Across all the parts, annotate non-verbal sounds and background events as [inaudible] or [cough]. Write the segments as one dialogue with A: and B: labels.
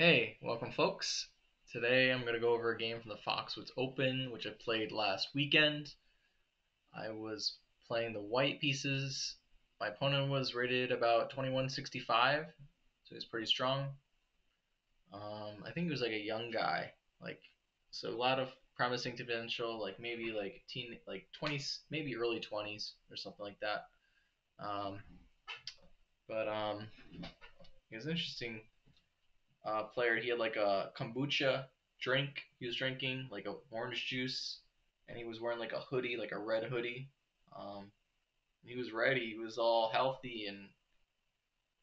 A: Hey, welcome folks. Today I'm going to go over a game from the Foxwoods Open, which I played last weekend. I was playing the white pieces. My opponent was rated about 2165, so he's pretty strong. Um, I think he was like a young guy, like so a lot of promising potential, like maybe like teen, like 20s, maybe early 20s or something like that. Um, but um, he was interesting uh, player. He had like a kombucha drink he was drinking, like a orange juice, and he was wearing like a hoodie, like a red hoodie. Um, he was ready. He was all healthy and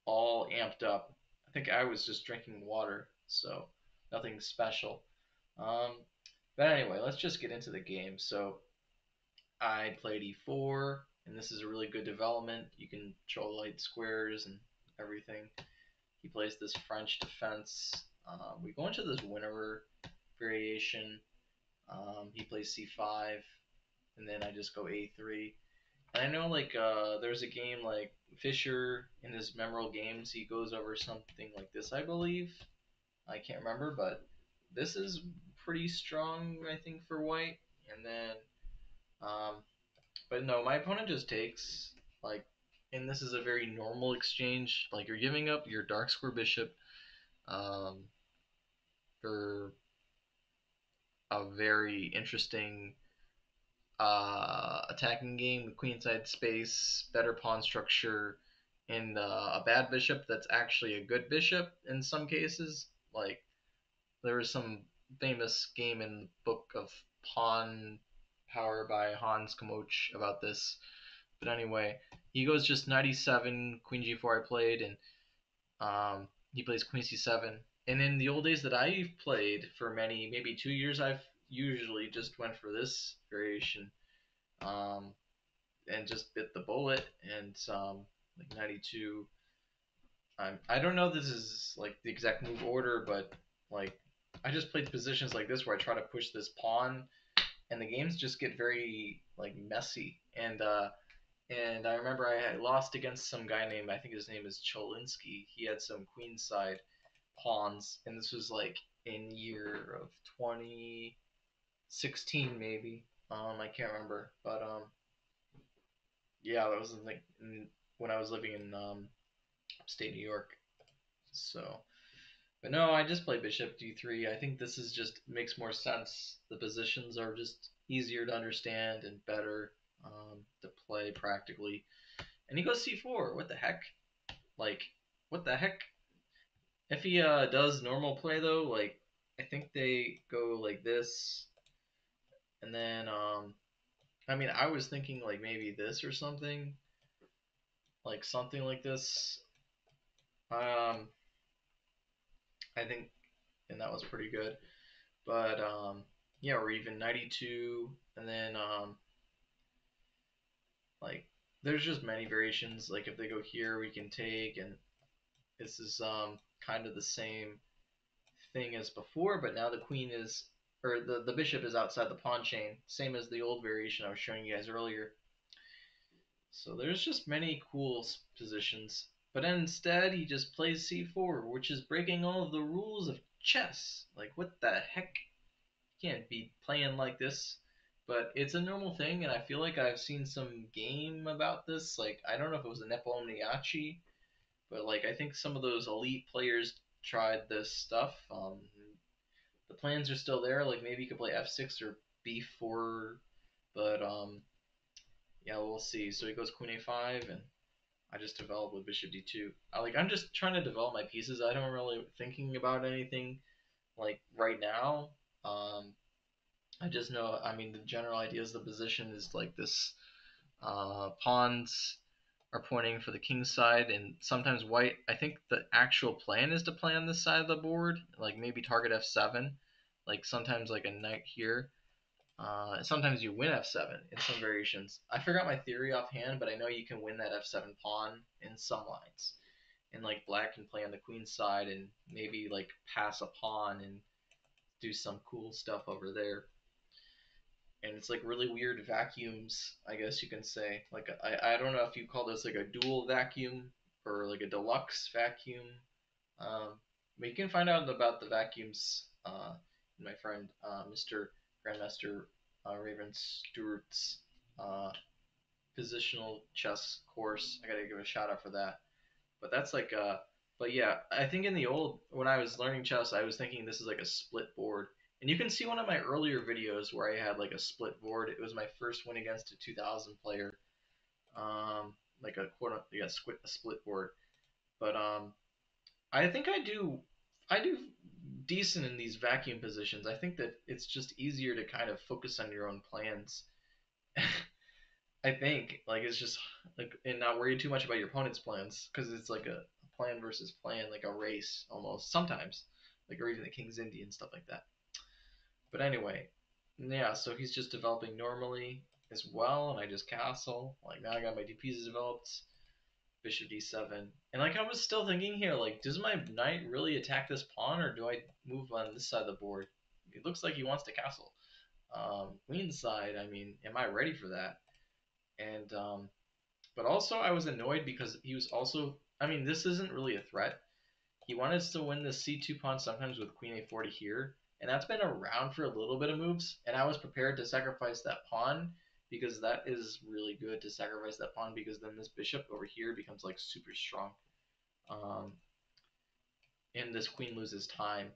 A: all amped up. I think I was just drinking water, so nothing special. Um, but anyway, let's just get into the game. So I played e4, and this is a really good development. You can control light squares and everything. He plays this French defense. Um, we go into this Winawer variation. Um, he plays c5, and then I just go a3. And I know like uh, there's a game like Fischer in his memorable games. He goes over something like this, I believe. I can't remember, but this is pretty strong, I think, for white. And then, um, but no, my opponent just takes like and this is a very normal exchange. Like you're giving up your dark square bishop um, for a very interesting uh, attacking game with queenside space, better pawn structure, and uh, a bad bishop that's actually a good bishop in some cases. Like there was some famous game in the book of Pawn Power by Hans Kmoch about this. But anyway, he goes just 97, queen g4 I played, and um, he plays queen c7. And in the old days that I played for many, maybe two years, I've usually just went for this variation um, and just bit the bullet. And um, like 92, I'm, I don't know this is like the exact move order, but like I just played positions like this where I try to push this pawn, and the games just get very like messy. And uh, and I remember I had lost against some guy named I think his name is Cholinsky. He had some queenside pawns, and this was like in year of 2016 maybe. Um, I can't remember, but um, yeah, that was like when I was living in um, upstate New York. So, but no, I just play bishop d3. I think this is just makes more sense. The positions are just easier to understand and better um, to play practically. And he goes c4. What the heck? Like, what the heck? If he uh, does normal play though, like I think they go like this, and then um, I mean I was thinking like maybe this or something, like something like this. Um, I think, and that was pretty good, but um, yeah, or even 92, and then um, like there's just many variations. Like if they go here, we can take, and this is um kind of the same thing as before, but now the queen is or the the bishop is outside the pawn chain, same as the old variation I was showing you guys earlier. So there's just many cool positions. But instead, he just plays c4, which is breaking all of the rules of chess. Like, what the heck? You can't be playing like this but it's a normal thing, and I feel like I've seen some game about this. Like I don't know if it was a Nepomniachtchi, but like I think some of those elite players tried this stuff. Um, the plans are still there. Like maybe you could play f6 or b4, but um, yeah, we'll see. So he goes queen a5, and I just develop with bishop d2. I, like I'm just trying to develop my pieces. I don't really thinking about anything like right now. Um, I just know, I mean, the general idea is the position is like this uh, pawns are pointing for the king side, and sometimes white, I think the actual plan is to play on this side of the board, like maybe target f7, like sometimes like a knight here. Uh, sometimes you win f7 in some variations. I forgot my theory offhand, but I know you can win that f7 pawn in some lines. And like black can play on the queen side and maybe like pass a pawn and do some cool stuff over there and it's like really weird vacuums, I guess you can say. Like I, I don't know if you call this like a dual vacuum or like a deluxe vacuum. Um, We can find out about the vacuums. Uh, my friend uh, Mr. Grandmaster uh, Raven Sturt's uh, positional chess course. I gotta give a shout out for that. But that's like uh but yeah, I think in the old when I was learning chess, I was thinking this is like a split board. And you can see one of my earlier videos where I had like a split board. It was my first win against a 2000 player. Um like a quote yeah, a split board. But um I think I do I do decent in these vacuum positions. I think that it's just easier to kind of focus on your own plans. [laughs] I think like it's just like and not worry too much about your opponent's plans because it's like a plan versus plan, like a race almost sometimes, like or even the King's Indian stuff like that. But anyway, yeah. So he's just developing normally as well, and I just castle. Like now I got my DPs developed. Bishop d7, and like I was still thinking here, like does my knight really attack this pawn, or do I move on this side of the board? It looks like he wants to castle. Um, queen side, I mean, am I ready for that? and um, but also I was annoyed because he was also. I mean, this isn't really a threat. He wanted to win the c2 pawn sometimes with queen a4 to here, and that's been around for a little bit of moves. And I was prepared to sacrifice that pawn because that is really good to sacrifice that pawn because then this bishop over here becomes like super strong. Um, and this queen loses time.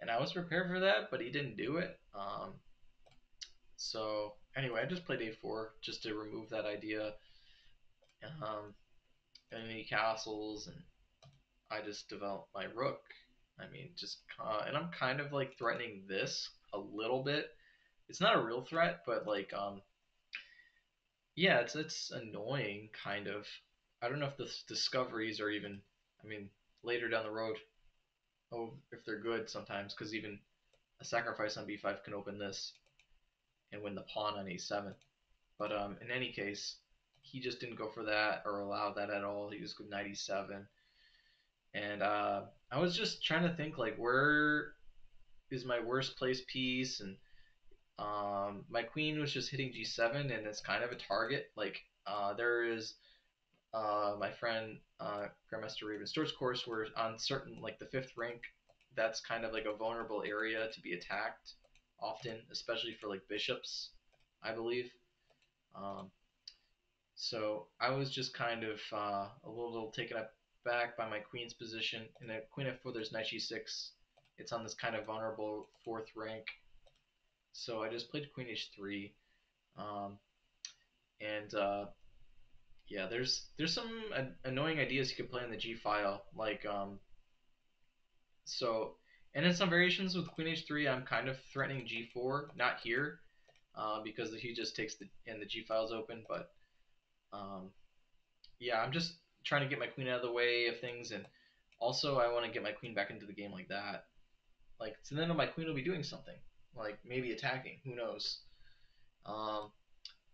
A: And I was prepared for that, but he didn't do it. Um, so anyway, I just played a4 just to remove that idea. Um, enemy castles, and I just developed my rook. I mean, just uh, and I'm kind of like threatening this a little bit. It's not a real threat, but like um, yeah, it's it's annoying kind of. I don't know if the discoveries are even. I mean, later down the road, oh, if they're good sometimes, because even a sacrifice on b5 can open this and win the pawn on a7. But um, in any case, he just didn't go for that or allow that at all. He was good knight e7. And uh, I was just trying to think like where is my worst place piece and um, my queen was just hitting g7 and it's kind of a target. Like uh, there is uh, my friend uh, Grandmaster Raven Sturt's course where on certain like the fifth rank, that's kind of like a vulnerable area to be attacked often, especially for like bishops, I believe. Um, so I was just kind of uh, a little taken aback by my queen's position. In a queen f4, there's knight g6. It's on this kind of vulnerable fourth rank. So I just played queen h3. Um, and uh, yeah, there's there's some annoying ideas you can play in the g file, like um, so and in some variations with queen h3, I'm kind of threatening g4, not here, uh, because he just takes the and the g file's open. But um, yeah, I'm just trying to get my queen out of the way of things, and also I want to get my queen back into the game like that. Like so then my queen will be doing something, like maybe attacking. Who knows? Um,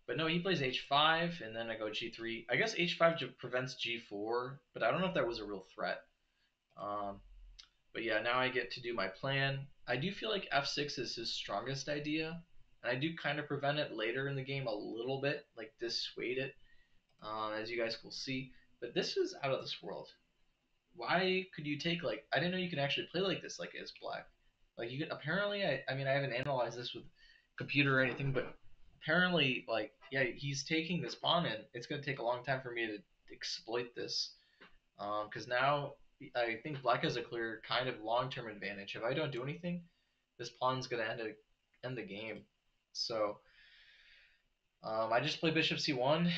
A: but no, he plays h5, and then I go g3. I guess h5 prevents g4, but I don't know if that was a real threat. Um, but yeah, now I get to do my plan. I do feel like f6 is his strongest idea, and I do kind of prevent it later in the game a little bit, like dissuade it, uh, as you guys will see. But this is out of this world. Why could you take like I didn't know you can actually play like this like as black. Like you can apparently I I mean I haven't analyzed this with computer or anything, but apparently like yeah he's taking this pawn and it's gonna take a long time for me to exploit this because um, now I think black has a clear kind of long term advantage. If I don't do anything, this pawn's gonna end a, end the game. So um, I just play bishop c1,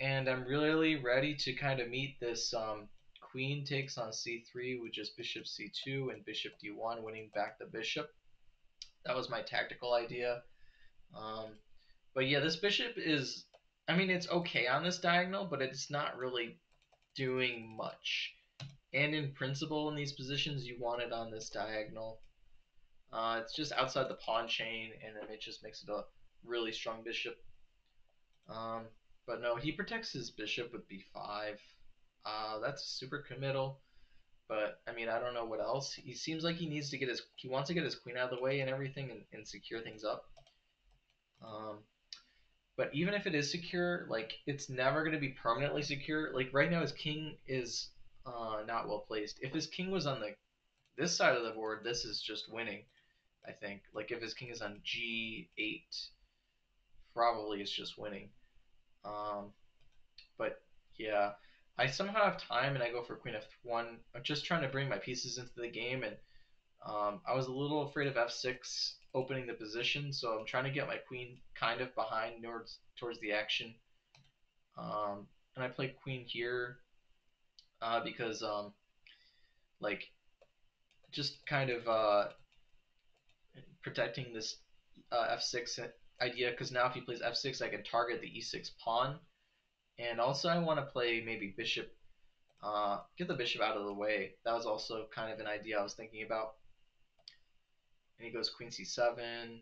A: and I'm really ready to kind of meet this um, queen takes on c3, which is bishop c2 and bishop d1, winning back the bishop. That was my tactical idea. Um, but yeah, this bishop is, I mean, it's okay on this diagonal, but it's not really doing much. And in principle, in these positions, you want it on this diagonal. Uh, it's just outside the pawn chain, and it just makes it a really strong bishop. Um, but no, he protects his bishop with b5. Uh, that's super committal. But I mean, I don't know what else. He seems like he needs to get his he wants to get his queen out of the way and everything, and, and secure things up. Um, but even if it is secure, like it's never going to be permanently secure. Like right now, his king is uh, not well placed. If his king was on the this side of the board, this is just winning. I think. Like if his king is on g8, probably is just winning. Um, but yeah, I somehow have time and I go for queen f1. I'm just trying to bring my pieces into the game and um, I was a little afraid of f6 opening the position, so I'm trying to get my queen kind of behind towards towards the action. Um, and I play queen here uh, because um, like just kind of uh, protecting this uh, f6 idea because now if he plays f6 I can target the e6 pawn. And also I want to play maybe bishop uh, get the bishop out of the way. That was also kind of an idea I was thinking about. And he goes queen c7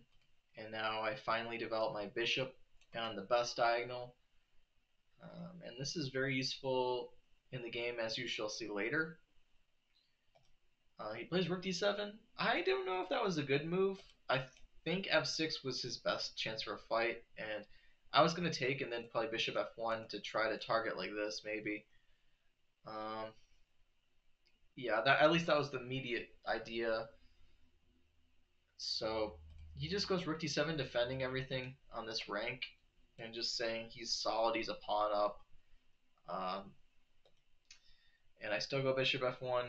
A: and now I finally develop my bishop on the best diagonal. Um, and this is very useful in the game as you shall see later. Uh, he plays rook d7 I don't know if that was a good move. I think f6 was his best chance for a fight, and I was gonna take and then play bishop f1 to try to target like this maybe. Um, yeah, that at least that was the immediate idea. So he just goes rook d7, defending everything on this rank, and just saying he's solid. He's a pawn up. Um, and I still go bishop f1.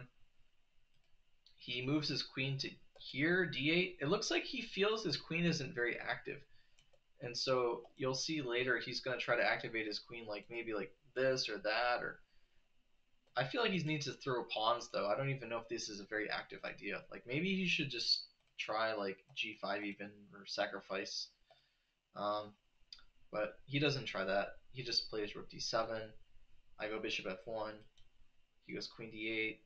A: He moves his queen to here, d8, it looks like he feels his queen isn't very active. And so you'll see later he's going to try to activate his queen like maybe like this or that or I feel like he needs to throw pawns though. I don't even know if this is a very active idea. Like maybe he should just try like g5 even or sacrifice. Um, but he doesn't try that. He just plays rook d7. I go bishop f1. He goes queen d8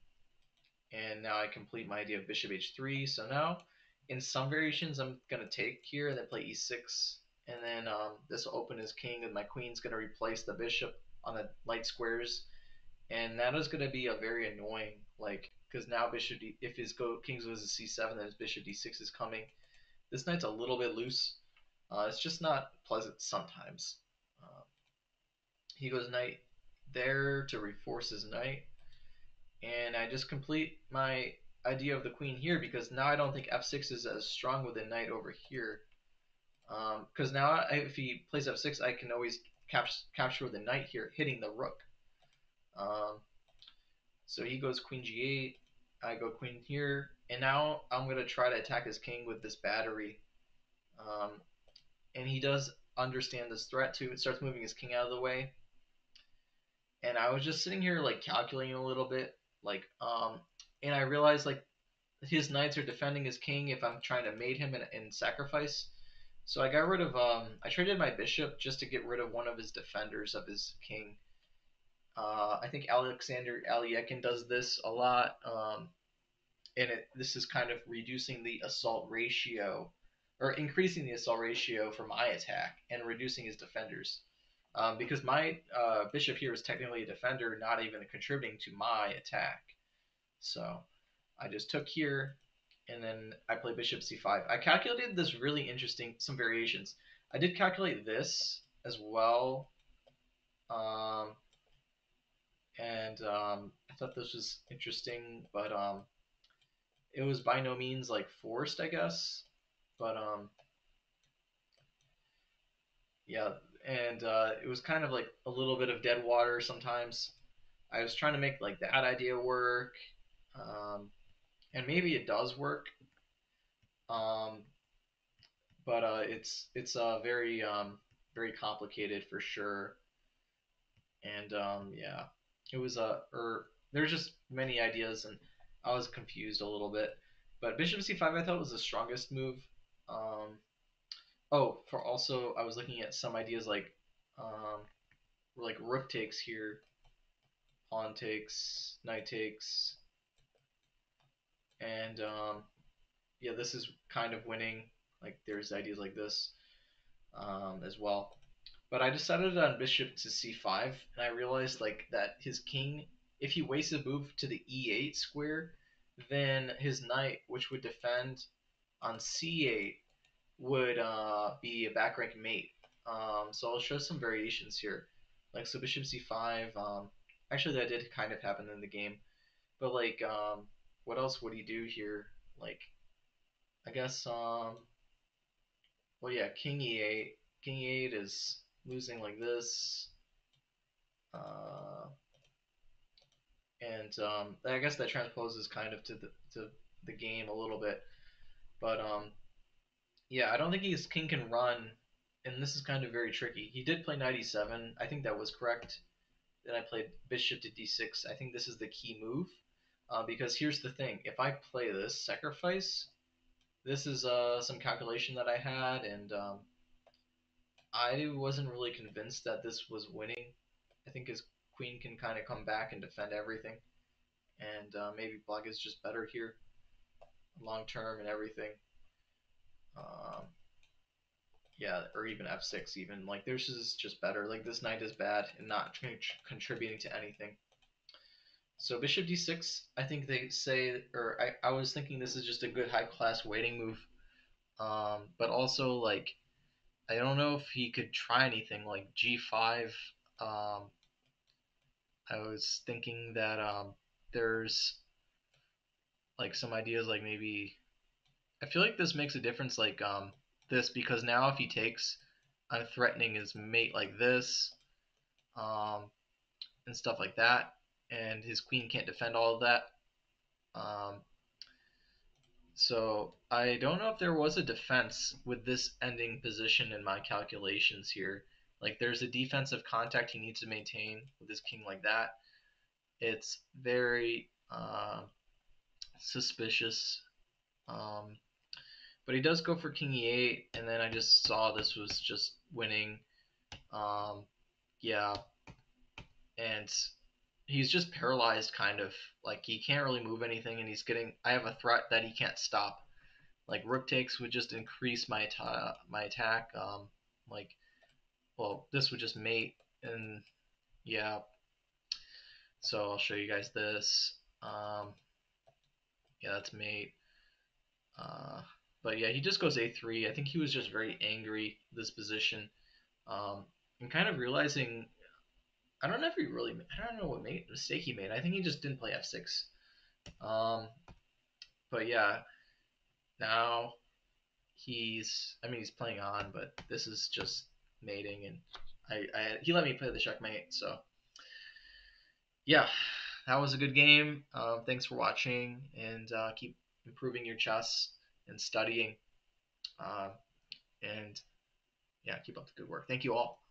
A: and now I complete my idea of bishop h3. So now, in some variations, I'm going to take here and then play e6, and then um, this will open his king, and my queen's going to replace the bishop on the light squares, and that is going to be a very annoying, like, because now bishop d, if his go king goes to c7, then his bishop d6 is coming. This knight's a little bit loose. Uh, it's just not pleasant sometimes. Uh, he goes knight there to reinforce his knight and I just complete my idea of the queen here because now I don't think f6 is as strong with the knight over here. Because um, now if he plays f6, I can always cap capture the knight here, hitting the rook. Um, so he goes queen g8, I go queen here, and now I'm going to try to attack his king with this battery. Um, and he does understand this threat too. It starts moving his king out of the way. And I was just sitting here like calculating a little bit like, um, and I realized like his knights are defending his king if I'm trying to mate him in sacrifice. So I got rid of um, I traded my bishop just to get rid of one of his defenders of his king. Uh, I think Alexander Alekhine does this a lot, um, and it, this is kind of reducing the assault ratio, or increasing the assault ratio for my attack and reducing his defenders. Um, because my uh, bishop here is technically a defender, not even contributing to my attack. So I just took here, and then I play bishop c5. I calculated this really interesting, some variations. I did calculate this as well, um, and um, I thought this was interesting, but um, it was by no means like forced, I guess. But um, yeah, and uh, it was kind of like a little bit of dead water sometimes. I was trying to make like that idea work, um, and maybe it does work, um, but uh, it's it's uh, very um, very complicated for sure. And um, yeah, it was a uh, or there's just many ideas, and I was confused a little bit. But bishop c5 I thought was the strongest move. Um, Oh, for also, I was looking at some ideas like, um, like rook takes here, pawn takes, knight takes, and um, yeah, this is kind of winning. Like there's ideas like this um, as well. But I decided on bishop to c5, and I realized like that his king, if he wastes a move to the e8 square, then his knight, which would defend on c8, would uh, be a back rank mate. Um, so I'll show some variations here. Like so bishop c5, um, actually that did kind of happen in the game. But like um, what else would he do here? Like, I guess um. Well, yeah, King E8. King E8 is losing like this. Uh, and um, I guess that transposes kind of to the to the game a little bit, but um, yeah, I don't think his king can run, and this is kind of very tricky. He did play knight e7. I think that was correct. Then I played bishop to d6. I think this is the key move, uh, because here's the thing: if I play this sacrifice, this is uh, some calculation that I had, and um, I wasn't really convinced that this was winning. I think his queen can kind of come back and defend everything, and uh, maybe black is just better here, long term and everything. Um, yeah, or even f6 even. Like this is just better. Like this knight is bad and not contributing to anything. So bishop d6, I think they say, or I, I was thinking this is just a good high class waiting move. Um, but also like, I don't know if he could try anything like g5. Um, I was thinking that um, there's like some ideas like maybe I feel like this makes a difference like um this because now if he takes I'm threatening his mate like this um and stuff like that and his queen can't defend all of that um so I don't know if there was a defense with this ending position in my calculations here. Like there's a defensive contact he needs to maintain with his king like that. It's very uh, suspicious. Um, but he does go for king e8, and then I just saw this was just winning. Um, yeah, and he's just paralyzed, kind of like he can't really move anything, and he's getting. I have a threat that he can't stop. Like rook takes would just increase my my attack. Um, like, well, this would just mate, and yeah. So I'll show you guys this. Um, yeah, that's mate. Uh, but yeah, he just goes a3. I think he was just very angry this position, um, and kind of realizing. I don't know if he really. I don't know what made, mistake he made. I think he just didn't play f6. Um, but yeah, now he's. I mean, he's playing on, but this is just mating, and I, I he let me play the checkmate. So yeah, that was a good game. Um, thanks for watching, and uh, keep improving your chess and studying. Uh, and yeah, keep up the good work. Thank you all.